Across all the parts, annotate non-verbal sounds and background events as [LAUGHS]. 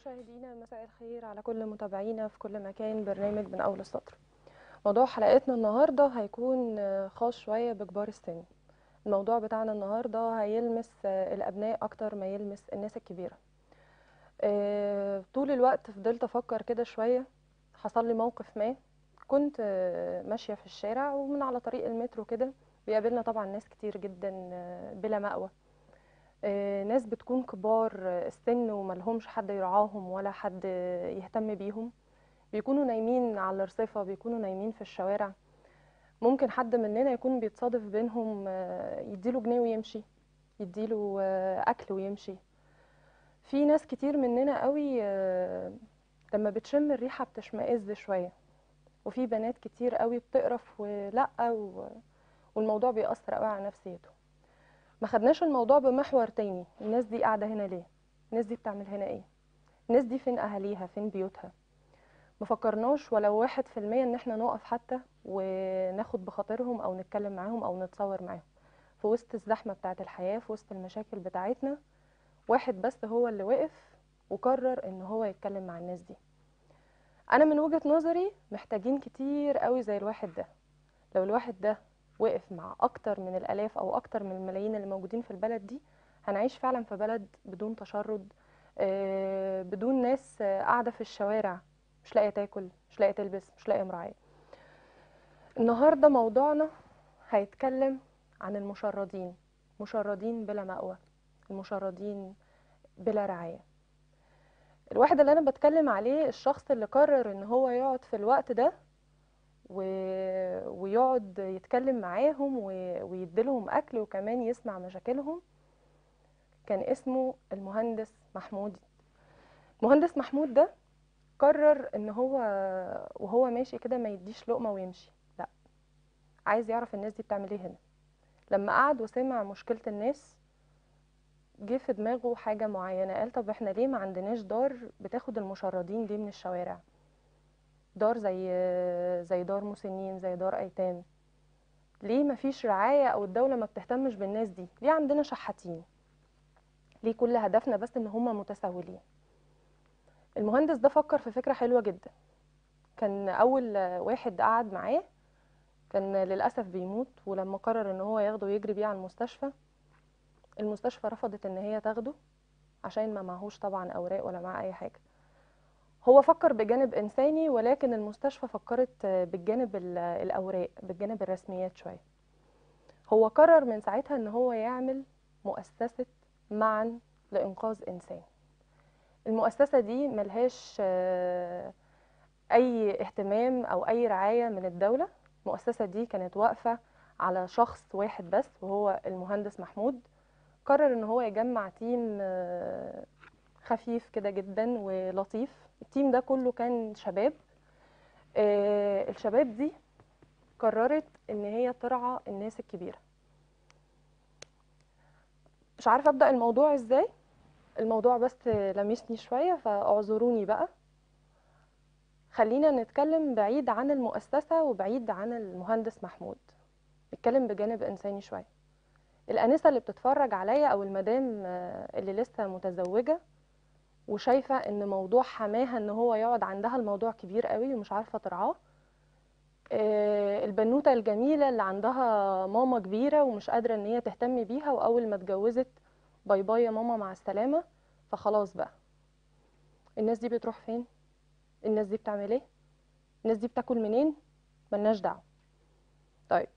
مشاهدينا مساء الخير على كل متابعينا في كل مكان. برنامج من أول السطر. موضوع حلقتنا النهاردة هيكون خاص شوية بكبار السن. الموضوع بتاعنا النهاردة هيلمس الأبناء أكتر ما يلمس الناس الكبيرة. آه، طول الوقت فضلت أفكر كده شوية. حصل لي موقف ما. كنت ماشية في الشارع ومن على طريق المترو كده بيقابلنا طبعا ناس كتير جدا آه، بلا مأوى. ناس بتكون كبار آه، السن وملهمش حد يرعاهم ولا حد آه، يهتم بيهم. بيكونوا نايمين على الرصيفة بيكونوا نايمين في الشوارع. ممكن حد مننا يكون بيتصادف بينهم آه، يديله جنيه ويمشي يديله آه، أكل ويمشي. في ناس كتير مننا قوي آه، لما بتشم الريحة بتشمئز شوية. وفي بنات كتير قوي بتقرف ولأ والموضوع بيأثر قوي على نفسيته ما خدناش الموضوع بمحور تاني. الناس دي قاعدة هنا ليه؟ الناس دي بتعمل هنا إيه؟ الناس دي فين أهاليها؟ فين بيوتها؟ ما فكرناش ولو واحد في المية إن إحنا نقف حتى وناخد بخاطرهم أو نتكلم معاهم أو نتصور معاهم. في وسط الزحمة بتاعة الحياة في وسط المشاكل بتاعتنا واحد بس هو اللي وقف وقرر إن هو يتكلم مع الناس دي. أنا من وجهة نظري محتاجين كتير قوي زي الواحد ده. لو الواحد ده وقف مع أكتر من الآلاف أو أكتر من الملايين اللي موجودين في البلد دي هنعيش فعلا في بلد بدون تشرد آه، بدون ناس آه، قاعدة في الشوارع مش لاقية تاكل مش لاقية تلبس مش لاقية مراعية النهاردة موضوعنا هيتكلم عن المشردين مشردين بلا مأوى المشردين بلا رعاية. الواحد اللي أنا بتكلم عليه الشخص اللي قرر إن هو يقعد في الوقت ده و... ويقعد يتكلم معاهم و... ويديلهم أكل وكمان يسمع مشاكلهم. كان اسمه المهندس محمود. المهندس محمود ده قرر إن هو وهو ماشي كده ما يديش لقمة ويمشي. لأ عايز يعرف الناس دي بتعمل إيه هنا. لما قعد وسمع مشكلة الناس جه في دماغه حاجة معينة. قال طب إحنا ليه ما عندناش دار بتاخد المشردين دي من الشوارع؟ دار زي زي دار مسنين زي دار أيتام. ليه ما فيش رعاية أو الدولة ما بتهتمش بالناس دي؟ ليه عندنا شحاتين؟ ليه كل هدفنا بس إن هما متسولين المهندس ده فكر في فكرة حلوة جدا. كان أول واحد قعد معاه كان للأسف بيموت ولما قرر إن هو ياخده ويجري بيه على المستشفى المستشفى رفضت إن هي تاخده عشان ما معهوش طبعا أوراق ولا معاه أي حاجة. هو فكر بجانب إنساني ولكن المستشفى فكرت بالجانب ال- الأوراق بالجانب الرسميات شوية. هو قرر من ساعتها إن هو يعمل مؤسسة معا لإنقاذ إنسان. المؤسسة دي ملهاش آه، أي اهتمام أو أي رعاية من الدولة. المؤسسة دي كانت واقفة على شخص واحد بس وهو المهندس محمود. قرر إن هو يجمع تيم آه، خفيف كده جدا ولطيف. التيم ده كله كان شباب. آه، الشباب دي قررت إن هي ترعى الناس الكبيرة. مش عارفة أبدأ الموضوع إزاي. الموضوع بس لمسني شوية فاعذروني بقى. خلينا نتكلم بعيد عن المؤسسة وبعيد عن المهندس محمود. نتكلم بجانب إنساني شوية. الأنسة اللي بتتفرج عليا أو المدام آه، اللي لسه متزوجة وشايفة إن موضوع حماها إن هو يقعد عندها الموضوع كبير قوي ومش عارفة ترعاه آه، البنوتة الجميلة اللي عندها ماما كبيرة ومش قادرة إن هي تهتم بيها وأول ما اتجوزت bye bye يا ماما مع السلامة فخلاص بقى. الناس دي بتروح فين؟ الناس دي بتعمل إيه؟ الناس دي بتاكل منين؟ ملناش دعوة. طيب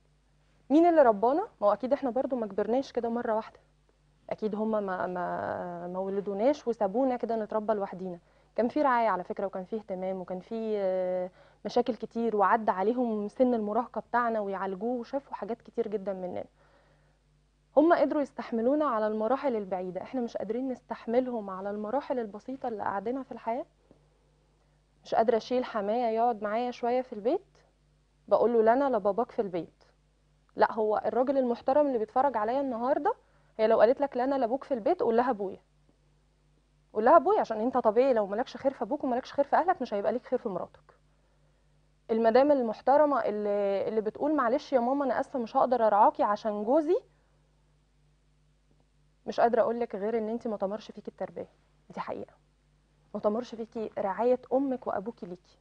مين اللي ربانا؟ ما هو أكيد إحنا برضو ما كبرناش كده مرة واحدة. أكيد هما ما ما ما ولدوناش وسابونا كده نتربى لوحدينا. كان في رعاية على فكرة وكان في اهتمام وكان في آه، مشاكل كتير وعدى عليهم سن المراهقة بتاعنا ويعالجوه وشافوا حاجات كتير جدا مننا. هم قدروا يستحملونا على المراحل البعيدة. إحنا مش قادرين نستحملهم على المراحل البسيطة اللي قاعدينها في الحياة. مش قادرة أشيل حماية يقعد معايا شوية في البيت بقول له لا أنا لا باباك في البيت. لا هو الراجل المحترم اللي بيتفرج عليا النهاردة هي لو قالت لك لا أنا لا أبوك في البيت قول لها أبويا. قول لها أبويا عشان أنت طبيعي لو مالكش خير في أبوك ومالكش خير في أهلك مش هيبقى ليك خير في مراتك. المدام المحترمة اللي, اللي بتقول معلش يا ماما أنا آسفة مش هقدر أرعاكي عشان جوزي مش قادرة أقول لك غير إن أنت ما تمرش فيكي التربية. دي حقيقة. ما تمرش فيكي رعاية أمك وابوكي ليكي.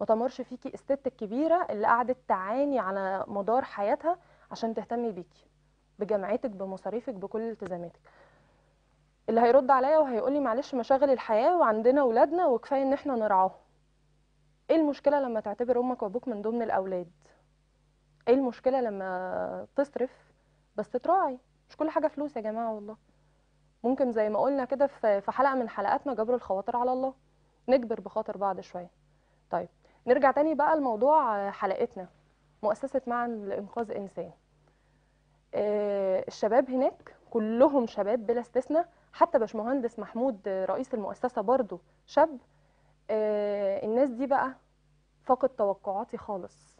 ما تمرش فيكي الست الكبيرة اللي قعدت تعاني على مدار حياتها عشان تهتمي بيكي. بجامعتك بمصاريفك بكل التزاماتك. اللي هيرد عليا وهيقول لي معلش مشاغل الحياة وعندنا اولادنا وكفاية إن إحنا نرعاهم. إيه المشكلة لما تعتبر أمك وأبوك من ضمن الأولاد؟ إيه المشكلة لما تصرف بس تراعي؟ مش كل حاجة فلوس يا جماعة والله. ممكن زي ما قلنا كده في حلقة من حلقاتنا جبر الخواطر على الله. نجبر بخاطر بعض شوية. طيب نرجع تاني بقى لموضوع حلقتنا مؤسسة معا لإنقاذ إنسان. الشباب هناك كلهم شباب بلا استثناء. حتى باشمهندس محمود آه، رئيس المؤسسة برضو شاب. آه، الناس دي بقى فقد توقعاتي خالص.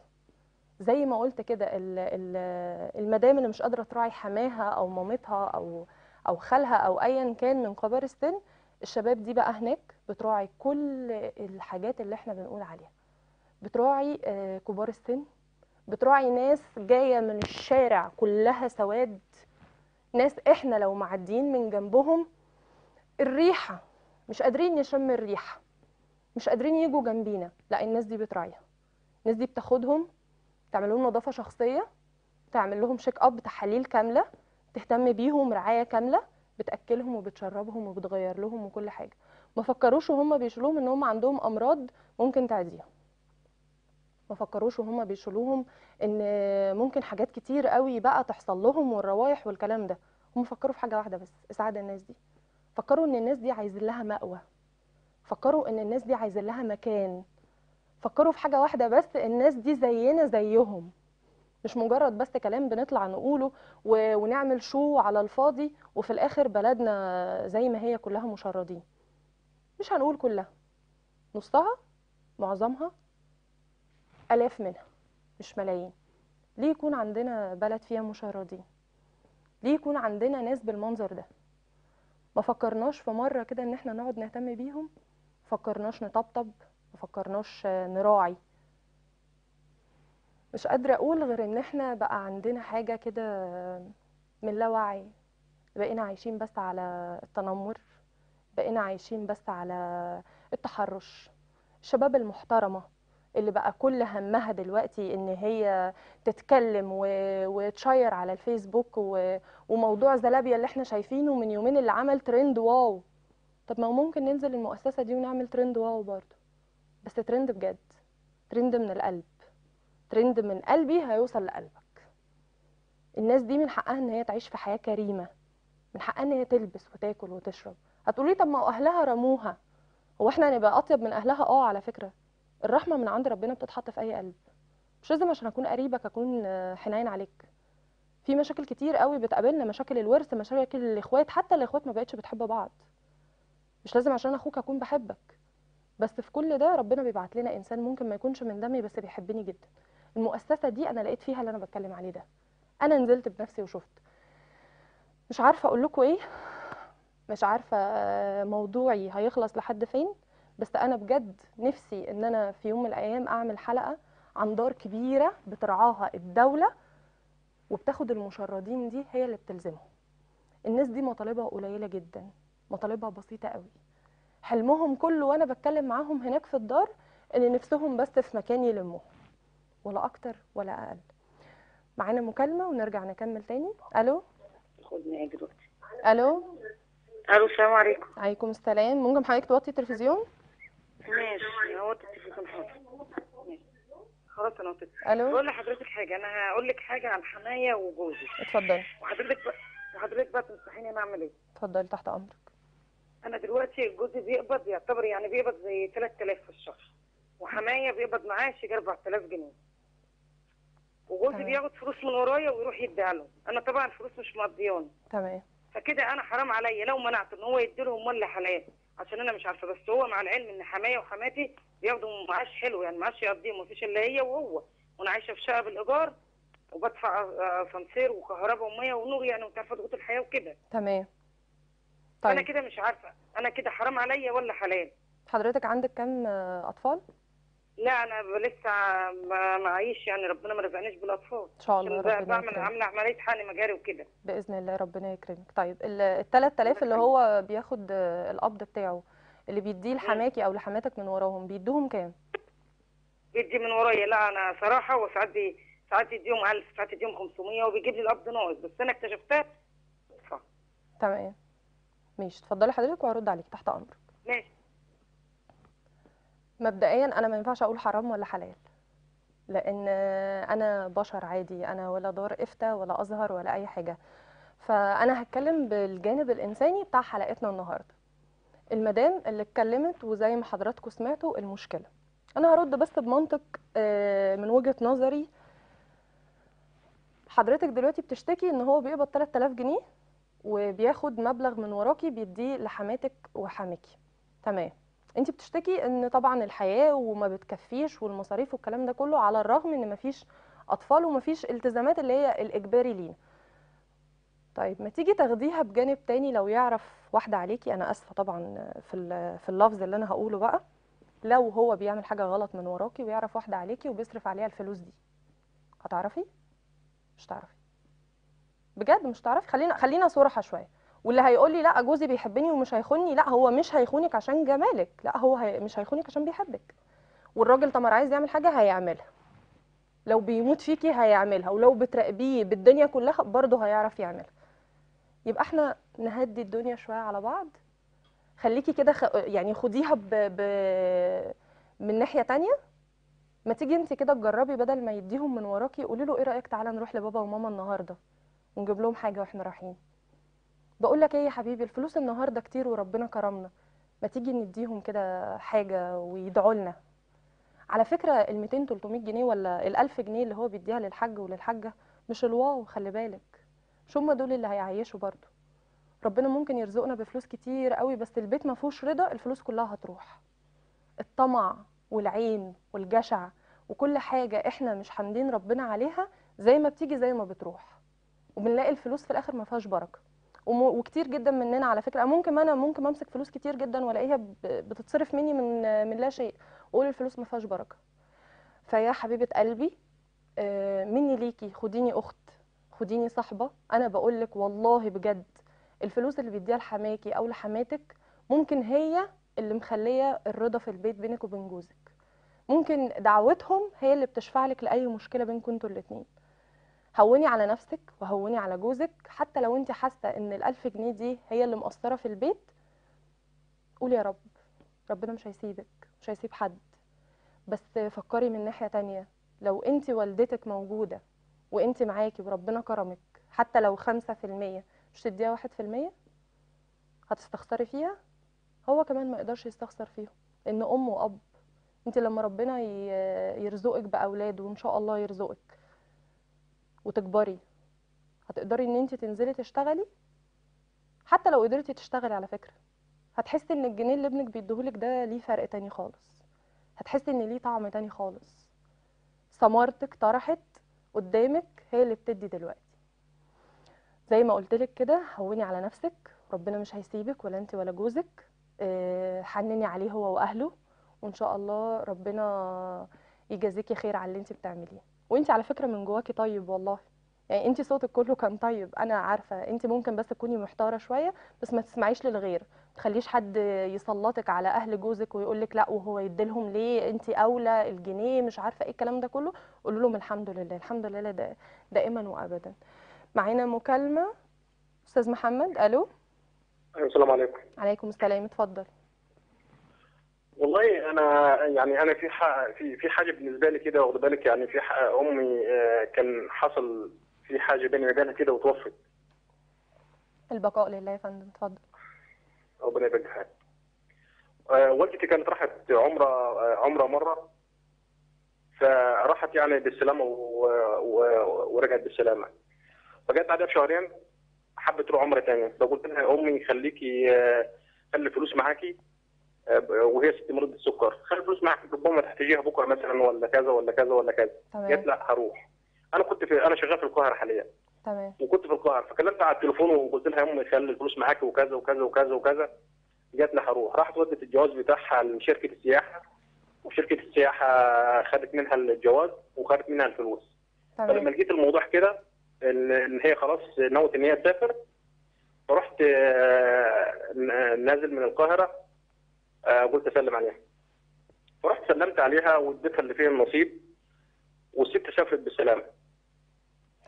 زي ما قلت كده ال- ال- المدام اللي مش قادرة تراعي حماها أو مامتها أو أو خالها أو ايا كان من كبار السن الشباب دي بقى هناك بتراعي كل الحاجات اللي إحنا بنقول عليها. بتراعي آه، كبار السن بتراعي ناس جاية من الشارع كلها سواد ناس إحنا لو معديين من جنبهم الريحة مش قادرين نشم الريحة مش قادرين يجوا جنبينا لا الناس دي بتراعيها. الناس دي بتاخدهم تعمل لهم نظافة شخصية تعمل لهم شيك اب تحاليل كاملة تهتم بيهم رعاية كاملة بتأكلهم وبتشربهم وبتغير لهم وكل حاجة. ما فكروش وهم بيشيلوهم إن هم عندهم أمراض ممكن تعديهم. ما فكروش وهم بيشيلوهم إن ممكن حاجات كتير قوي بقى تحصل لهم والروايح والكلام ده. هم فكروا في حاجة واحدة بس إسعاد الناس دي. فكروا إن الناس دي عايزين لها مأوى. فكروا إن الناس دي عايزين لها مكان. فكروا في حاجة واحدة بس الناس دي زينا زيهم. مش مجرد بس كلام بنطلع نقوله. ونعمل شو على الفاضي وفي الآخر بلدنا زي ما هي كلها مشردين. مش هنقول كلها. نصها؟ معظمها؟ ألاف منها مش ملايين. ليه يكون عندنا بلد فيها مشردين؟ ليه يكون عندنا ناس بالمنظر ده؟ ما فكرناش في مرة كده إن إحنا نقعد نهتم بيهم؟ فكرناش نطبطب؟ ما فكرناش نراعي؟ مش قادرة أقول غير إن إحنا بقى عندنا حاجة كده من لا وعي. بقينا عايشين بس على التنمر بقينا عايشين بس على التحرش. الشباب المحترمة. اللي بقى كل همها دلوقتي إن هي تتكلم. وتشير على الفيسبوك. وموضوع زلابيا اللي إحنا شايفينه من يومين اللي عمل trend wow. طب ما ممكن ننزل المؤسسة دي ونعمل trend wow برضه. بس ترند بجد. ترند من القلب. ترند من قلبي هيوصل لقلبك. الناس دي من حقها إن هي تعيش في حياة كريمة. من حقها إن هي تلبس وتاكل وتشرب. هتقولي طب ما أهلها رموها. هو إحنا هنبقى أطيب من أهلها؟ آه على فكرة. الرحمة من عند ربنا بتتحط في أي قلب. مش لازم عشان أكون قريبك أكون آه، حنين عليك. في مشاكل كتير قوي بتقابلنا مشاكل الورث مشاكل الإخوات حتى الإخوات ما بقتش بتحب بعض. مش لازم عشان أخوك أكون بحبك. بس في كل ده ربنا بيبعت لنا إنسان ممكن ما يكونش من دمي بس بيحبني جدا. المؤسسة دي أنا لقيت فيها اللي أنا بتكلم عليه ده. أنا نزلت بنفسي وشفت. مش عارفة أقول لكم إيه. مش عارفة آه، موضوعي هيخلص لحد فين. بس أنا بجد نفسي إن أنا في يوم من الأيام أعمل حلقة عن دار كبيرة بترعاها الدولة وبتاخد المشردين دي هي اللي بتلزمهم. الناس دي مطالبها قليلة جدا مطالبها بسيطة قوي. حلمهم كله وأنا بتكلم معاهم هناك في الدار إن نفسهم بس في مكان يلموه ولا أكتر ولا أقل. معانا مكالمة ونرجع نكمل تاني. ألو؟ خدني دلوقتي ألو؟ ألو السلام عليكم. عليكم السلام. ممكن حضرتك توطي التلفزيون؟ ماشي هو التليفون حاضر. خلاص أنا وطيت ألو؟ بقول لحضرتك حاجة أنا هقول لك حاجة عن حماية وجوزي. اتفضلي. وحضرتك بقى وحضرتك بقى تنصحيني أنا أعمل إيه؟ اتفضلي تحت أمرك. أنا دلوقتي جوزي بيقبض يعتبر يعني بيقبض زي 3000 في الشهر. وحماية بيقبض معاش يجي 4000 جنيه. وجوزي تمام. بياخد فلوس من ورايا ويروح يديها له أنا طبعا الفلوس مش مقضياني. تمام. فكده أنا حرام عليا لو منعت إن هو يديلهم ولا حلال. عشان أنا مش عارفة بس هو مع العلم إن حماية وحماتي بياخدوا معاش حلو يعني معاش يقضيهم مفيش إلا هي وهو. وأنا عايشة في شقه بالايجار وبدفع آه، اسانسير وكهرباء ومية ونور يعني وأنت عارفة ضغوط الحياة وكده. تمام. أنا طيب. كده مش عارفة أنا كده حرام عليا ولا حلال؟ حضرتك عندك كم آه، أطفال؟ لا أنا لسه ما معيش يعني ربنا ما رزقنيش بالأطفال. إن شاء الله ربنا بعمل عاملة عملية حقن مجاري وكده. بإذن الله ربنا يكرمك. طيب ال 3000 اللي هو بياخد القبض بتاعه اللي بيديه لحماكي أو لحماتك من وراهم بيدوهم كام؟ بيدي من ورايا. لا أنا صراحة وساعات بي... ساعات يديهم 1000 ساعات يديهم 500 وبيجيب لي القبض ناقص. بس أنا اكتشفتها صح تمام. ماشي. اتفضلي حضرتك وهرد عليك تحت أمرك. ماشي. مبدئيا أنا ما ينفعش أقول حرام ولا حلال لأن أنا بشر عادي أنا ولا دار إفتاء ولا أزهر ولا أي حاجة. فأنا هتكلم بالجانب الإنساني بتاع حلقتنا النهارده. المدام اللي اتكلمت وزي ما حضراتكم سمعتوا المشكلة. أنا هرد بس بمنطق آه، من وجهة نظري. حضرتك دلوقتي بتشتكي إن هو بيقبض 3000 جنيه وبياخد مبلغ من وراكي بيديه لحماتك وحماكي. تمام. انت بتشتكي ان طبعا الحياة وما بتكفيش والمصاريف والكلام ده كله على الرغم ان مفيش أطفال ومفيش التزامات اللي هي الإجباري لينا. طيب ما تيجي تاخديها بجانب تاني لو يعرف واحدة عليكي. أنا آسفة طبعا في في اللفظ اللي أنا هقوله بقى. لو هو بيعمل حاجة غلط من وراكي ويعرف واحدة عليكي وبيصرف عليها الفلوس دي. هتعرفي؟ مش تعرفي. بجد مش تعرفي؟ خلينا خلينا صراحة شوية. واللي هيقول لي لا جوزي بيحبني ومش هيخوني لا هو مش هيخونك عشان جمالك لا هو هي مش هيخونك عشان بيحبك. والراجل طمر عايز يعمل حاجة هيعملها. لو بيموت فيكي هيعملها ولو بتراقبيه بالدنيا كلها برضه هيعرف يعملها. يبقى إحنا نهدي الدنيا شوية على بعض. خليكي كده خ... يعني خديها ب... ب... من ناحية تانية. ما تيجي انت كده تجربي بدل ما يديهم من وراكي قولي له إيه رأيك تعالى نروح لبابا وماما النهارده ونجيب لهم حاجة وإحنا رايحين. بقول لك إيه يا حبيبي؟ الفلوس النهارده كتير وربنا كرمنا. ما تيجي نديهم كده حاجة ويدعوا لنا؟ على فكرة ال 200 300 جنيه ولا ال 1000 جنيه اللي هو بيديها للحاج وللحاجة مش الواو خلي بالك. مش هم دول اللي هيعيشوا برضه. ربنا ممكن يرزقنا بفلوس كتير قوي بس البيت ما فيهوش رضا الفلوس كلها هتروح. الطمع والعين والجشع وكل حاجة إحنا مش حامدين ربنا عليها زي ما بتيجي زي ما بتروح. وبنلاقي الفلوس في الآخر ما فيهاش بركة. وكتير جدا مننا على فكرة. ممكن أنا ممكن أمسك فلوس كتير جدا وألاقيها بتتصرف مني من من لا شيء. واقول الفلوس ما فيهاش بركة. فيا حبيبة قلبي آه، مني ليكي خديني أخت خديني صاحبة. أنا بقول لك والله بجد الفلوس اللي بيديها لحماكي أو لحماتك ممكن هي اللي مخلية الرضا في البيت بينك وبين جوزك. ممكن دعوتهم هي اللي بتشفع لك لأي مشكلة بينكم أنتوا الاتنين. هوني على نفسك وهوني على جوزك حتى لو انت حاسة إن الألف جنيه دي هي اللي مقصرة في البيت قولي يا رب. ربنا مش هيسيبك مش هيسيب حد. بس فكري من ناحية تانية. لو انت والدتك موجودة وانت معاكي وربنا كرمك حتى لو خمسة في المية مش تديها واحد في المية؟ هتستخسري فيها؟ هو كمان ما يقدرش يستخسر فيهم لأن أم وأب. انت لما ربنا يرزقك بأولاد وإن شاء الله يرزقك وتكبري. هتقدري إن انت تنزلي تشتغلي؟ حتى لو قدرتي تشتغلي على فكرة. هتحسي إن الجنيه اللي ابنك بيديهولك ده ليه فرق تاني خالص. هتحسي إن ليه طعم تاني خالص. ثمرتك طرحت قدامك هي اللي بتدي دلوقتي. زي ما قلتلك كده هوني على نفسك. ربنا مش هيسيبك ولا انت ولا جوزك. آه، حنني عليه هو وأهله. وإن شاء الله ربنا يجازيكي خير على اللي انت بتعمليه. وانت على فكرة من جواكي طيب والله. يعني انت صوتك كله كان طيب أنا عارفة. انت ممكن بس تكوني محتارة شوية بس ما تسمعيش للغير. ما تخليش حد يسلطك على أهل جوزك ويقول لك لأ وهو يديلهم ليه؟ انت أولى الجنيه مش عارفة إيه الكلام ده كله. قولوا لهم الحمد لله الحمد لله دا دائما وابدا. معانا مكالمة أستاذ محمد ألو؟ السلام عليكم. عليكم السلام اتفضل. والله أنا يعني أنا في. في في حاجة بالنسبة لي كده واخد بالك يعني في. أمي آه، كان حصل في حاجة بيني وبينها كده وتوفت البقاء لله يا فندم اتفضل ربنا يبارك فيها آه، والدتي كانت راحت عمرة آه، عمرة مرة فراحت يعني بالسلامة. ورجعت بالسلامة فجت بعدها بشهرين حبت تروح عمرة تانية فقلت لها أمي خليكي خلي الفلوس معاكي وهي ست مريضه السكر خلي الفلوس معاكي ربما تحتاجيها بكرة مثلا ولا كذا ولا كذا ولا كذا. قالت لا هروح. أنا كنت في أنا شغال في القاهرة حاليا. تمام. وكنت في القاهرة فكلمتها على التليفون وقلت لها يا أمي خلي الفلوس معاكي وكذا وكذا وكذا وكذا. قالت لي هروح. راحت ودت الجواز بتاعها لشركة السياحة. وشركة السياحة خدت منها الجواز وخدت منها الفلوس. فلما تمام لقيت الموضوع كده إن هي خلاص نوت إن هي تسافر فرحت آه، نازل من القاهرة. آه، قلت أسلم عليها. فرحت سلمت عليها واديتها اللي فيه النصيب والست سافرت بالسلامة.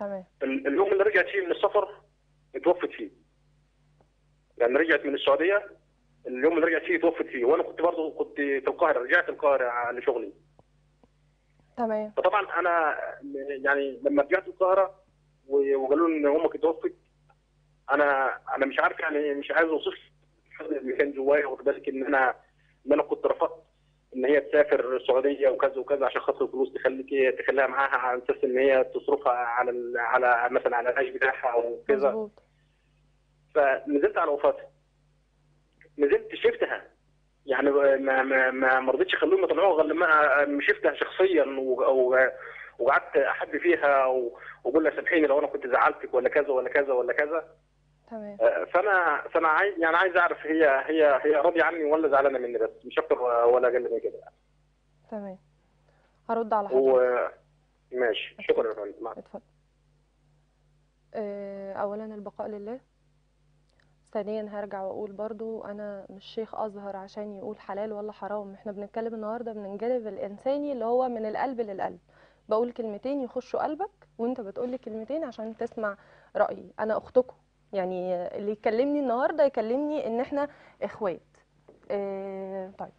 تمام. ال- اليوم اللي رجعت فيه من السفر اتوفت فيه. يعني رجعت من السعودية اليوم اللي رجعت فيه اتوفت فيه. وأنا كنت برضه كنت في القاهرة رجعت القاهرة لشغلي تمام. فطبعا أنا يعني لما رجعت القاهرة وقالوا لي إن أمك اتوفت أنا أنا مش عارف يعني مش عايز أوصف الحزن اللي كان جوايا واخد بالك إن أنا ان أنا كنت رفضت ان هي تسافر السعودية وكذا وكذا عشان خاطر الفلوس تخليك تخليها معاها على أساس إن هي تصرفها على ال- على مثلا على العيش بتاعها أو كذا. فنزلت على وفاتها نزلت شفتها. يعني ما ما ما ما رضيتش اخليهم يطلعوها غير لما شفتها شخصيا وقعدت احب فيها وأقول لها سامحيني لو أنا كنت زعلتك ولا كذا ولا كذا ولا كذا. تمام. آه، فأنا فأنا عايز يعني عايز أعرف هي هي هي راضية عني ولا زعلانة مني بس مش أكتر ولا أقل من كده. تمام. هرد على حضرتك. و ماشي. شكرا يا فندم. اتفضل. آه، اولا البقاء لله. ثانيا هرجع وأقول برضو أنا مش شيخ أزهر عشان يقول حلال ولا حرام. إحنا بنتكلم النهارده من الجانب الإنساني اللي هو من القلب للقلب. بقول كلمتين يخشوا قلبك وأنت بتقولي كلمتين عشان تسمع رأيي. أنا أختكم. يعني اللي يكلمني النهارده يكلمني ان إحنا اخوات. آه، طيب.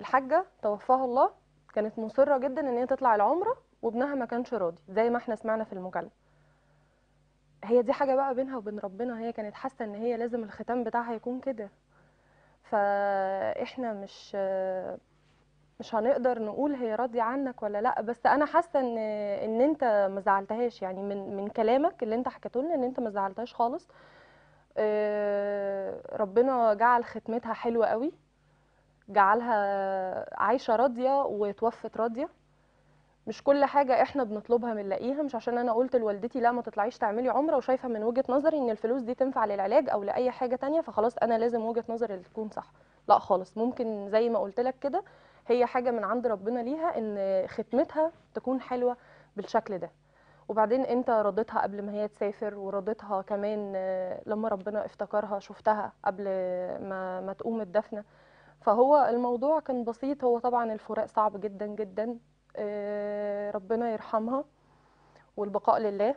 الحاجة توفاها الله كانت مصرة جدا ان هي تطلع العمرة وابنها ما كانش راضي زي ما إحنا سمعنا في المكالمة. هي دي حاجة بقى بينها وبين ربنا هي كانت حاسة ان هي لازم الختام بتاعها يكون كده. فاحنا مش مش هنقدر نقول هي راضية عنك ولا لأ بس أنا حاسة إن إن أنت ما زعلتهاش. يعني من من كلامك اللي أنت حكيته لنا إن أنت ما زعلتهاش خالص. آه، ربنا جعل ختمتها حلوة قوي. جعلها عايشة راضية وتوفت راضية. مش كل حاجة إحنا بنطلبها بنلاقيها مش عشان أنا قلت لوالدتي لأ ما تطلعيش تعملي عمرة وشايفة من وجهة نظري إن الفلوس دي تنفع للعلاج أو لأي حاجة تانية فخلاص أنا لازم وجهة نظري تكون صح. لأ خالص ممكن زي ما قلت لك كده هي حاجة من عند ربنا ليها إن ختمتها تكون حلوة بالشكل ده. وبعدين أنت رضيتها قبل ما هي تسافر ورضيتها كمان آه، لما ربنا افتكرها شفتها قبل ما ما تقوم الدفنة. فهو الموضوع كان بسيط. هو طبعا الفراق صعب جدا جدا. آه، ربنا يرحمها والبقاء لله.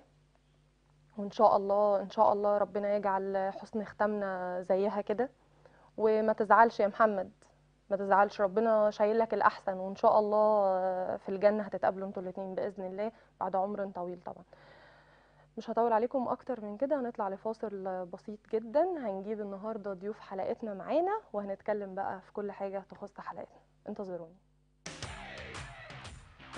وإن شاء الله إن شاء الله ربنا يجعل حسن ختامنا زيها كده. وما تزعلش يا محمد. ما تزعلش ربنا شايل لك الأحسن وإن شاء الله آه، في الجنة هتتقابلوا أنتوا الاثنين بإذن الله بعد عمر طويل طبعا. مش هطول عليكم أكتر من كده هنطلع لفاصل بسيط جدا. هنجيب النهارده ضيوف حلقتنا معانا وهنتكلم بقى في كل حاجة تخص حلقتنا.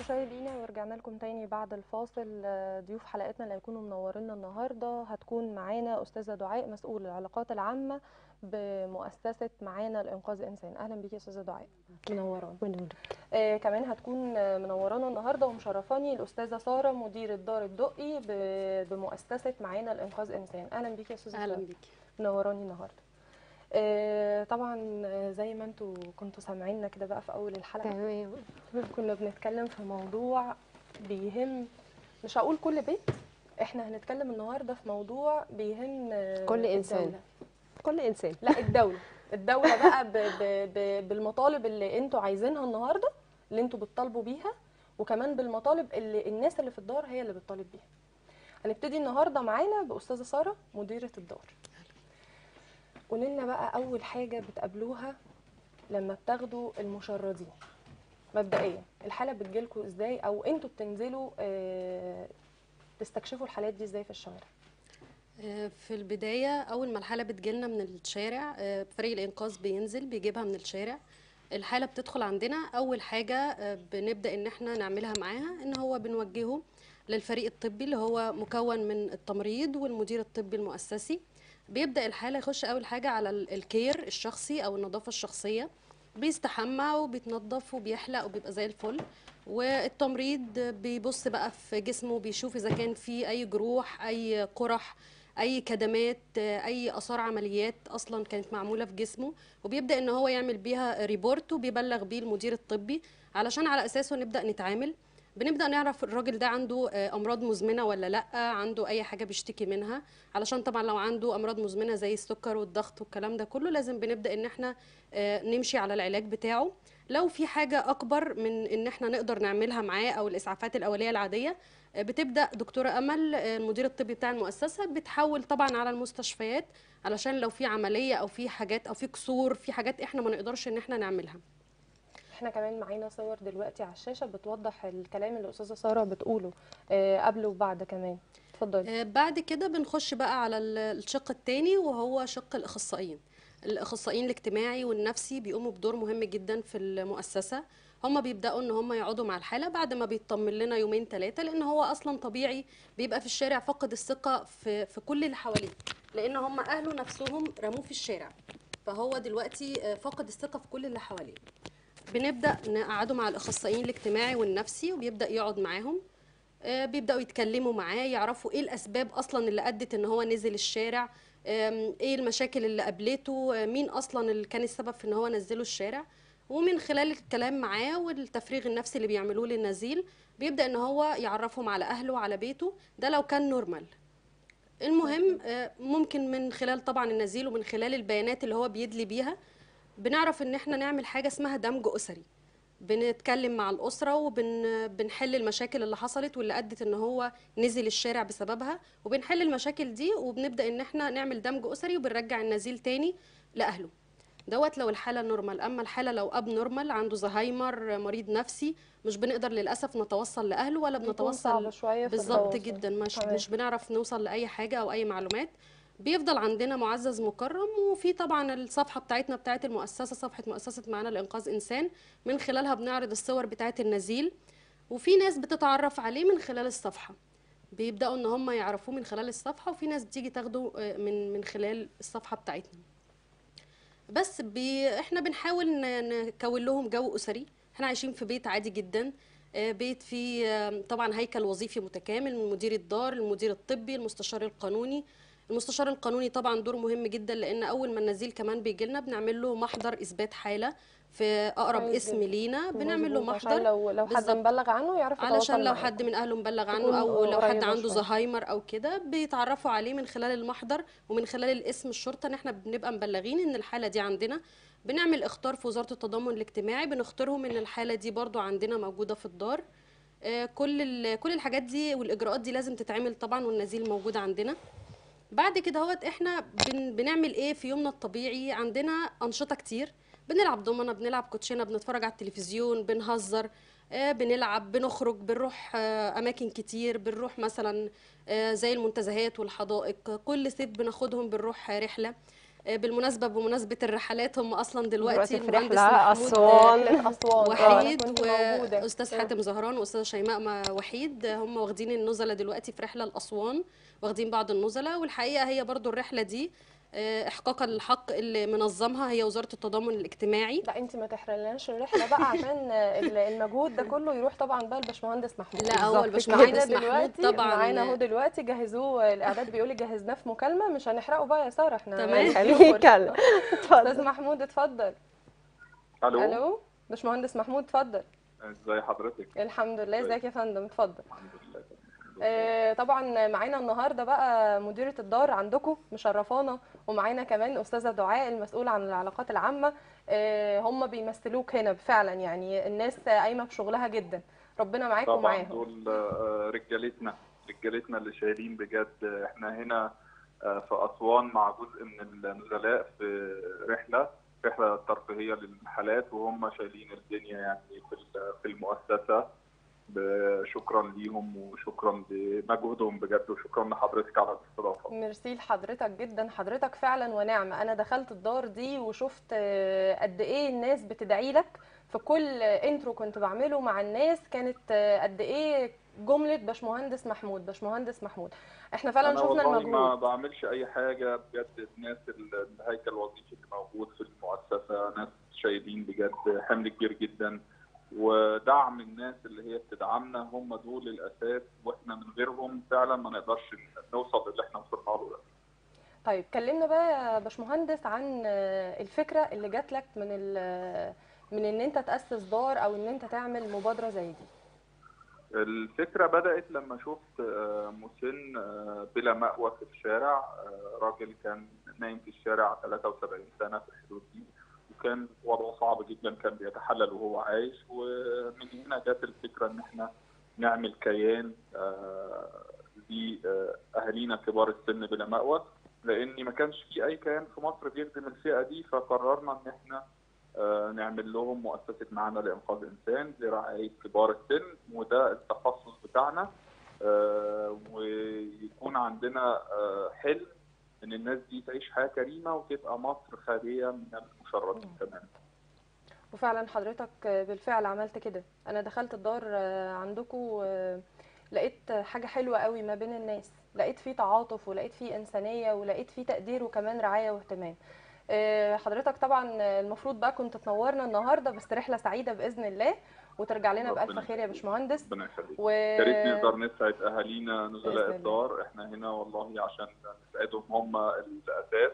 مشاهدينا ورجعنا لكم تاني بعد الفاصل. آه، ضيوف حلقتنا اللي هيكونوا منورينا النهارده هتكون معانا أستاذة دعاء مسؤول العلاقات العامة بمؤسسة معانا لإنقاذ إنسان. أهلا بيكي يا أستاذة دعاء. منورانا آه كمان هتكون منورانا النهارده ومشرفاني الأستاذة سارة مديره دار الدقي بمؤسسة معانا لإنقاذ إنسان. أهلا بيكي يا أستاذة أهلا بيكي. منوراني النهارده. طبعا آه، زي ما أنتوا كنتوا سامعيننا كده بقى في أول الحلقة. تمام. كنا بنتكلم في موضوع بيهم مش هقول كل بيت إحنا هنتكلم النهارده في موضوع بيهم آه، كل إنسان. الدولة. كل إنسان. لا الدولة. الدولة بقى ب ب ب بالمطالب اللي أنتوا عايزينها النهارده اللي أنتوا بتطالبوا بيها وكمان بالمطالب اللي الناس اللي في الدار هي اللي بتطالب بيها. هنبتدي النهارده معانا بأستاذة سارة مديرة الدار. قولي لنا بقى أول حاجة بتقابلوها لما بتاخدوا المشردين. مبدئيا الحاله بتجيلكوا إزاي؟ أو أنتوا بتنزلوا آه، تستكشفوا الحالات دي إزاي في الشوارع؟ آه، في البداية أول ما الحالة بتجيلنا من الشارع آه، فريق الإنقاذ بينزل بيجيبها من الشارع. الحالة بتدخل عندنا. أول حاجة بنبدأ إن إحنا نعملها معاها إن هو بنوجهه للفريق الطبي اللي هو مكون من التمريض والمدير الطبي المؤسسي. بيبدأ الحالة يخش أول حاجة على ال- ال care الشخصي أو النظافة الشخصية. بيستحمى وبيتنظف وبيحلق وبيبقى زي الفل. والتمريض بيبص بقى في جسمه بيشوف إذا كان في أي جروح أي قرح أي كدمات أي آثار عمليات أصلا كانت معمولة في جسمه. وبيبدأ إن هو يعمل بيها report وبيبلغ بيه المدير الطبي علشان على أساسه نبدأ نتعامل. بنبدأ نعرف الراجل ده عنده آه، أمراض مزمنة ولا لأ؟ عنده أي حاجة بيشتكي منها؟ علشان طبعا لو عنده أمراض مزمنة زي السكر والضغط والكلام ده كله لازم بنبدأ إن إحنا آه، نمشي على العلاج بتاعه. لو في حاجة أكبر من إن إحنا نقدر نعملها معاه أو الإسعافات الأولية العادية آه، بتبدأ دكتورة أمل آه، المدير الطبي بتاع المؤسسة بتحول طبعا على المستشفيات علشان لو في عملية أو في حاجات أو في كسور في حاجات إحنا ما نقدرش إن إحنا نعملها. إحنا كمان معانا صور دلوقتي على الشاشة بتوضح الكلام اللي أستاذة سارة بتقوله آه، قبل وبعد كمان. اتفضلي. آه، بعد كده بنخش بقى على ال- الشق التاني وهو شق الأخصائيين. الأخصائيين الاجتماعي والنفسي بيقوموا بدور مهم جدا في المؤسسة. هم بيبدأوا إن هم يقعدوا مع الحالة بعد ما بيطمن لنا يومين ثلاثة لأن هو أصلا طبيعي بيبقى في الشارع فقد الثقة في في كل اللي حواليه. لأن هم أهله نفسهم رموه في الشارع فهو دلوقتي آه، فقد الثقة في كل اللي حواليه. بنبدأ نقعده مع الأخصائيين الاجتماعي والنفسي وبيبدأ يقعد معاهم. آه، بيبدأوا يتكلموا معاه يعرفوا إيه الأسباب أصلا اللي أدت إن هو نزل الشارع. إيه المشاكل اللي قابلته آه، مين أصلا اللي كان السبب في إن هو نزله الشارع. ومن خلال الكلام معاه والتفريغ النفسي اللي بيعملوه للنزيل بيبدأ إن هو يعرفهم على أهله وعلى بيته. ده لو كان نورمال المهم آه، ممكن من خلال طبعا النزيل ومن خلال البيانات اللي هو بيدلي بيها بنعرف إن إحنا نعمل حاجة اسمها دمج أسري. بنتكلم مع الأسرة وبنحل المشاكل اللي حصلت واللي أدت إن هو نزل الشارع بسببها وبنحل المشاكل دي وبنبدأ إن إحنا نعمل دمج أسري وبنرجع النزيل تاني لأهله. دوت لو الحالة normal أما الحالة لو abnormal عنده زهايمر مريض نفسي مش بنقدر للأسف نتوصل لأهله ولا بنتوصل بالظبط. جدا. مش تمام. مش بنعرف نوصل لأي حاجة أو أي معلومات. بيفضل عندنا معزز مكرم وفي طبعا الصفحة بتاعتنا بتاعت المؤسسة صفحة مؤسسة معانا لإنقاذ إنسان من خلالها بنعرض الصور بتاعت النزيل وفي ناس بتتعرف عليه من خلال الصفحة. بيبدأوا إن هم يعرفوه من خلال الصفحة وفي ناس بتيجي تاخده آه، من من خلال الصفحة بتاعتنا. بس بي إحنا بنحاول نكون لهم جو أسري. إحنا عايشين في بيت عادي جدا آه، بيت فيه طبعا هيكل وظيفي متكامل من مدير الدار المدير الطبي المستشار القانوني. المستشار القانوني طبعا دور مهم جدا لأن أول ما النزيل كمان بيجي لنا بنعمل له محضر إثبات حالة في أقرب كويس اسم. لينا بنعمل له محضر لو لو حد. مبلغ عنه يعرف علشان لو. حد من أهله مبلغ عنه أو لو حد عنده. زهايمر أو كده بيتعرفوا عليه من خلال المحضر ومن خلال الاسم الشرطة إن إحنا بنبقى مبلغين إن الحالة دي عندنا بنعمل اختار في وزارة التضامن الاجتماعي بنختارهم إن الحالة دي برضو عندنا موجودة في الدار آه، كل كل الحاجات دي والإجراءات دي لازم تتعمل طبعا والنزيل موجود عندنا بعد كده هوت إحنا بن بنعمل إيه في يومنا الطبيعي؟ عندنا أنشطة كتير. بنلعب دومنه بنلعب كوتشينة بنتفرج على التلفزيون بنهزر آه، بنلعب بنخرج بنروح آه، أماكن كتير بنروح مثلا آه، زي المنتزهات والحدائق. كل صيف بناخدهم بنروح رحلة. بالمناسبة بمناسبة الرحلات هم أصلا دلوقتي المهندس. رحلة أسوان آه، وحيد. وأستاذ حاتم زهران وأستاذة شيماء ما- وحيد هم واخدين النزلة دلوقتي في رحلة لأسوان واخدين بعض النزلة والحقيقة هي برضو الرحلة دي آه، احقاقا للحق اللي منظمها هي وزارة التضامن الاجتماعي. لا انت ما تحرلناش الرحلة بقى عشان ال- المجهود ده كله يروح طبعا بقى الباشمهندس محمود. لا هو الباشمهندس محمود طبعا. معانا اهو دلوقتي جهزوه. الإعداد بيقول لي جهزناه في مكالمة مش هنحرقه بقى يا سارة إحنا تمام. خليه يتكلم أستاذ اتفضل. محمود اتفضل. ألو. ألو. باشمهندس محمود اتفضل. ازي حضرتك؟ الحمد لله. ازيك يا فندم؟ اتفضل. الحمد لله. آه، طبعا معانا النهارده بقى مديرة الدار عندكم مشرفانا ومعانا كمان أستاذة دعاء المسؤوله عن العلاقات العامة. آه، هم بيمثلوك هنا فعلا يعني الناس قايمة بشغلها جدا. ربنا معاكم طبعا ومعاهم. دول آه، رجالتنا رجالتنا اللي شايلين بجد. إحنا هنا آه، في أسوان مع جزء من النزلاء في رحلة رحلة ترفيهية للحالات وهم شايلين الدنيا يعني في ال- في المؤسسة. ب- شكرا ليهم وشكرا لمجهودهم بجد وشكرا لحضرتك على الاستضافة. ميرسي لحضرتك جدا. حضرتك فعلا ونعمة أنا دخلت الدار دي وشفت قد إيه الناس بتدعي لك. في كل intro كنت بعمله مع الناس كانت قد إيه جملة باشمهندس محمود باشمهندس محمود. إحنا فعلا أنا شفنا والله ما المجهود. بعملش أي حاجة بجد. الناس ال- الهيكل الوظيفي اللي موجود في المؤسسة ناس شايلين بجد حمل كبير جدا. ودعم الناس اللي هي بتدعمنا هم دول الأساس وإحنا من غيرهم فعلا ما نقدرش نوصل للي إحنا وصلنا له ده. طيب كلمنا بقى يا باشمهندس عن آه، الفكرة اللي جات لك من ال- من إن أنت تأسس دار أو إن أنت تعمل مبادرة زي دي. الفكرة بدأت لما شفت آه، مسن آه، بلا مأوى في الشارع. آه، راجل كان نايم في الشارع 73 سنة في الحدود دي. وكان وضعه صعب جدا كان بيتحلل وهو عايش. ومن هنا جت الفكرة إن إحنا نعمل كيان آه، لأهالينا كبار السن بلا مأوى. لأن ما كانش في أي كيان في مصر بيخدم الفئة دي فقررنا إن إحنا آه، نعمل لهم مؤسسة معانا لإنقاذ إنسان لرعاية كبار السن. وده التخصص بتاعنا آه، ويكون عندنا حلم إن الناس دي تعيش حياة كريمة وتبقى مصر خالية من المشردين كمان. وفعلا حضرتك بالفعل عملت كده. أنا دخلت الدار عندكم لقيت حاجة حلوة قوي ما بين الناس. لقيت فيه تعاطف ولقيت فيه إنسانية ولقيت فيه تقدير وكمان رعاية واهتمام. آه، حضرتك طبعا المفروض بقى كنت تنورنا النهارده بس رحلة سعيدة بإذن الله. وترجع لنا بألف ربنا خير يا باشمهندس. ربنا يخليك. و يا ريت نقدر نسعد أهالينا بإذن نزلاء. الدار إحنا هنا والله عشان نسعدهم هم الأساس.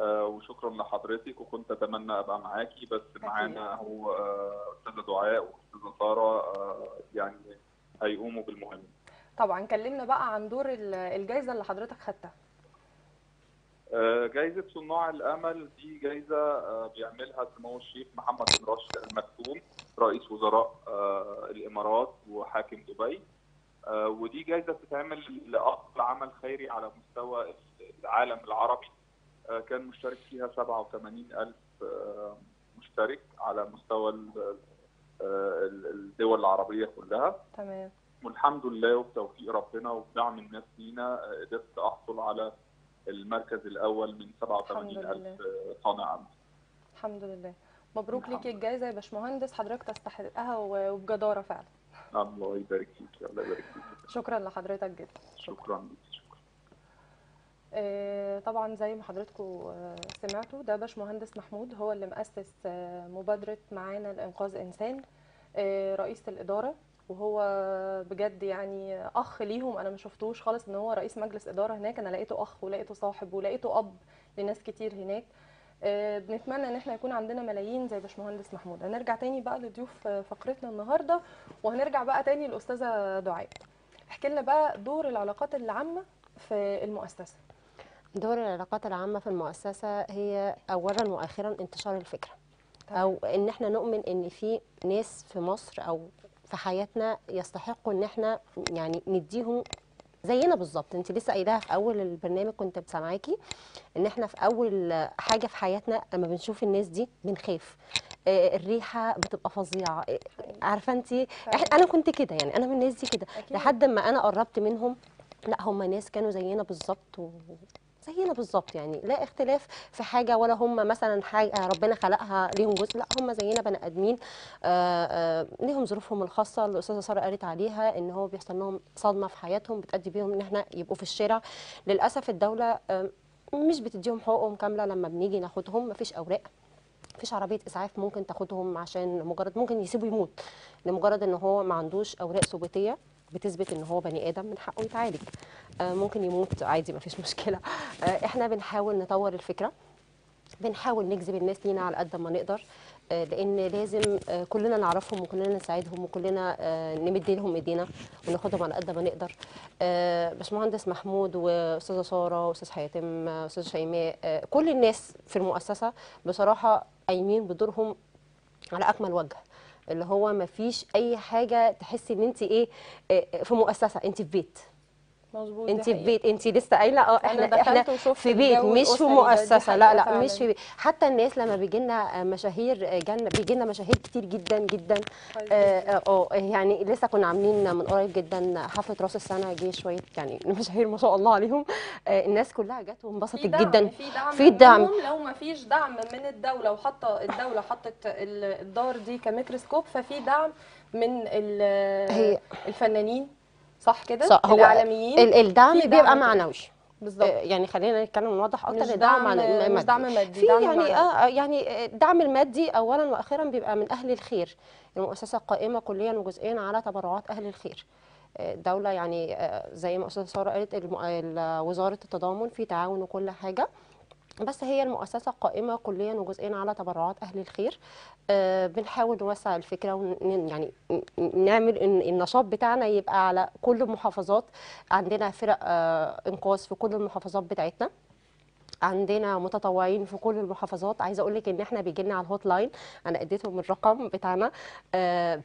آه وشكرا لحضرتك وكنت أتمنى أبقى معاكي. بس معانا هو آه، أستاذة دعاء وأستاذة سارة آه يعني هيقوموا بالمهمة. طبعا كلمنا بقى عن دور ال- الجايزة اللي حضرتك خدتها. جايزة صناع الأمل دي جايزة آه، بيعملها سمو الشيخ محمد بن راشد رئيس وزراء آه، الإمارات وحاكم دبي. آه، ودي جايزة بتتعمل لأفضل عمل خيري على مستوى العالم العربي. آه، كان مشترك فيها 87 ألف مشترك على مستوى ال- الدول العربية كلها. تمام. والحمد لله وبتوفيق ربنا وبدعم الناس لينا قدرت أحصل على المركز الأول من 87 الحمد الف صانع امل الحمد لله. مبروك ليكي الجايزة يا باشمهندس حضرتك تستحقها وبجدارة فعلا. الله يبارك فيك الله يبارك فيك شكرا لحضرتك جدا. شكرا. شكرا آه، طبعا زي ما حضراتكم آه، سمعتوا ده باشمهندس محمود هو اللي مؤسس آه، مبادرة معانا لإنقاذ إنسان آه، رئيس الإدارة. وهو بجد يعني أخ ليهم أنا ما شفتوش خالص إن هو رئيس مجلس إدارة هناك. أنا لقيته أخ ولقيته صاحب ولقيته أب لناس كتير هناك. بنتمنى إن إحنا يكون عندنا ملايين زي باشمهندس محمود. هنرجع تاني بقى لضيوف آه، فقرتنا النهاردة وهنرجع بقى تاني للأستاذة دعاء. احكي لنا بقى دور العلاقات العامة في المؤسسة. دور العلاقات العامة في المؤسسة هي أولا وآخرا انتشار الفكرة. أو إن إحنا نؤمن إن في ناس في مصر أو في حياتنا يستحقوا إن إحنا يعني نديهم زينا بالظبط. انت لسه قايلاها في أول البرنامج كنت بسامعاكي إن إحنا في أول حاجة في حياتنا لما بنشوف الناس دي بنخاف. آه، الريحة بتبقى فظيعة. آه، عارفة انت؟ أنا كنت كده يعني. أنا من الناس دي كده. لحد ما أنا قربت منهم لأ هم ناس كانوا زينا بالظبط و... زينا بالظبط يعني لا اختلاف في حاجة ولا هم مثلا حاجة ربنا خلقها ليهم جزء لا هم زينا بني آدمين. آه، آه، ليهم ظروفهم الخاصة اللي الأستاذة سارة قالت عليها إن هو بيحصل لهم صدمة في حياتهم بتأدي بيهم إن إحنا يبقوا في الشارع. للأسف الدولة مش بتديهم حقوقهم كاملة لما بنيجي ناخدهم مفيش أوراق مفيش عربية إسعاف ممكن تاخدهم عشان مجرد ممكن يسيبوا يموت لمجرد إن هو ما عندوش أوراق ثبوتية. بتثبت إن هو بني آدم من حقه يتعالج. آه، ممكن يموت عادي مفيش [LAUGHS] مشكلة. آه، إحنا بنحاول نطور الفكرة. بنحاول نجذب الناس لينا على قد ما نقدر. آه، لأن لازم كلنا نعرفهم وكلنا نساعدهم وكلنا نمد لهم إيدينا وناخدهم على قد ما نقدر. باشمهندس محمود وأستاذة سارة وأستاذ حاتم آه، أستاذ شيماء كل الناس في المؤسسة بصراحة قايمين بدورهم على أكمل وجه. اللي هو ما فيش أي حاجة تحسي إن انت إيه آه، في مؤسسة انت في بيت. مظبوط انت في. بيت انت لسه قايلة آه إحنا إحنا في بيت مش في مؤسسة لا لا فعلاً. مش في بيت حتى الناس لما بيجي لنا مشاهير جن بيجي لنا مشاهير كتير جدا جدا كويس آه آه، يعني لسه كنا عاملين من قريب جدا حفلة راس السنة جه شوية يعني [LAUGHS] مشاهير ما شاء الله عليهم آه، الناس كلها جت وانبسطت جدا في دعم في دعم. لو ما فيش دعم من الدولة وحاطه الدولة حطت ال- الدار دي كميكروسكوب ففي دعم من الفنانين صح كده؟ صح، هو الاعلاميين ال- الدعم بيبقى. معنوي. بالظبط. آه، يعني خلينا نتكلم ونوضح أكتر الدعم معنوي- مش مادي. دعم مادي في دعم يعني معنوي. آه يعني الدعم المادي اولا وأخيرا بيبقى من أهل الخير. المؤسسة قائمه كليا وجزئيا على تبرعات أهل الخير. آه، الدولة يعني آه، زي ما أستاذة سارة قالت وزارة التضامن في تعاون وكل حاجة. بس هي المؤسسة قائمة كليا وجزئيا على تبرعات أهل الخير. آه، بنحاول نوسع الفكرة ون يعني نعمل إن النشاط بتاعنا يبقى على كل المحافظات. عندنا فرق آه، إنقاذ في كل المحافظات بتاعتنا. عندنا متطوعين في كل المحافظات. عايزة أقول لك إن إحنا بيجي لنا على ال hotline. أنا اديتهم الرقم بتاعنا. آه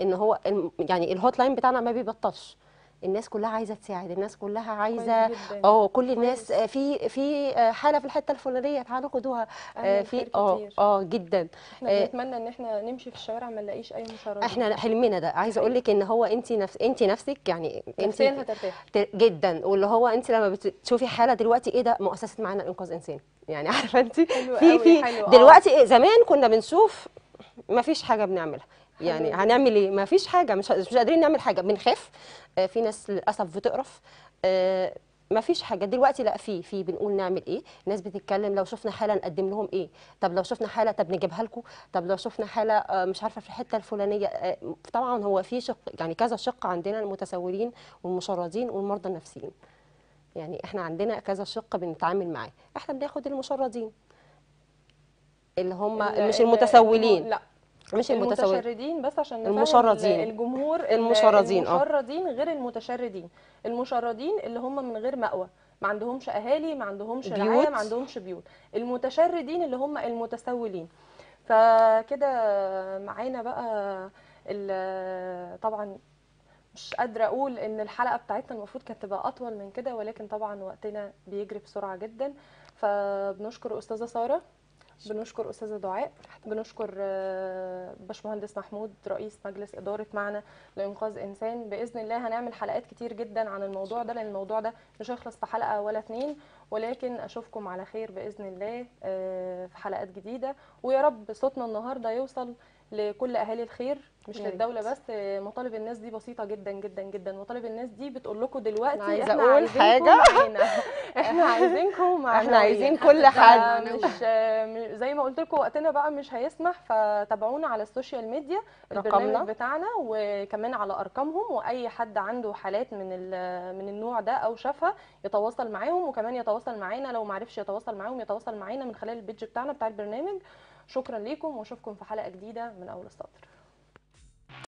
إن هو يعني ال hotline بتاعنا ما بيبطلش. الناس كلها عايزة تساعد الناس كلها عايزة. آه كل الناس. آه، في في آه، حالة في الحتة الفلانية تعالوا خدوها. آه، الخير في آه. آه جدا. إحنا بنتمنى إن إحنا نمشي في الشوارع ما نلاقيش أي مشردين إحنا حلمنا ده. عايزة أقول لك إن هو انت نفس انت نفسك يعني انت هترتاح جدا. واللي هو انت لما بتشوفي حالة دلوقتي إيه ده؟ مؤسسة معانا انقاذ إنسان. يعني [LAUGHS] عارفة انت؟ في في. دلوقتي إيه؟ زمان كنا بنشوف ما فيش حاجة بنعملها. يعني. هنعمل إيه؟ ما فيش حاجة مش مش قادرين نعمل حاجة. بنخاف. آه، في ناس للأسف بتقرف. آه، ما فيش حاجة. دلوقتي لا في في بنقول نعمل إيه؟ الناس بتتكلم لو شفنا حالة نقدم لهم إيه؟ طب لو شفنا حالة طب نجيبها لكم. طب لو شفنا حالة آه، مش عارفة في الحتة الفلانية. طبعا هو في شق يعني كذا شق عندنا المتسولين والمشردين والمرضى النفسيين. يعني إحنا عندنا كذا شق بنتعامل معاه. إحنا بناخد المشردين. اللي هم مش ال- المتسولين. لا. مش المتشردين بس عشان المشردين. ال- الجمهور ال- المشردين، آه. المشردين غير المتشردين المشردين اللي هم من غير مأوى ما عندهمش أهالي ما عندهمش. رعاية ما عندهمش بيوت المتشردين اللي هم المتسولين فكده معانا بقى طبعا مش قادرة أقول إن الحلقة بتاعتنا المفروض كانت تبقى أطول من كده ولكن طبعا وقتنا بيجري بسرعة جدا فبنشكر أستاذة سارة بنشكر أستاذة دعاء بنشكر آه، باشمهندس محمود رئيس مجلس إدارة معنا لإنقاذ إنسان. بإذن الله هنعمل حلقات كتير جدا عن الموضوع ده لأن الموضوع ده مش هيخلص في حلقة ولا اتنين. ولكن أشوفكم على خير بإذن الله آه، في حلقات جديدة. ويا رب صوتنا النهارده يوصل لكل أهالي الخير مش ريت. للدولة بس مطالب الناس دي بسيطة جدا جدا جدا مطالب الناس دي بتقول لكم دلوقتي عايزينكم حاجة. معانا [LAUGHS] إحنا عايزينكم معانا إحنا عايزين [LAUGHS] كل حد مش زي ما قلت لكم وقتنا بقى مش هيسمح فتابعونا على ال social media رقمنا. البرنامج بتاعنا وكمان على أرقامهم وأي حد عنده حالات من من النوع ده أو شافها يتواصل معاهم وكمان يتواصل معانا لو ما عرفش يتواصل معاهم يتواصل معانا من خلال البيج بتاعنا بتاع البرنامج شكرا ليكم وأشوفكم في حلقة جديدة من أول السطر.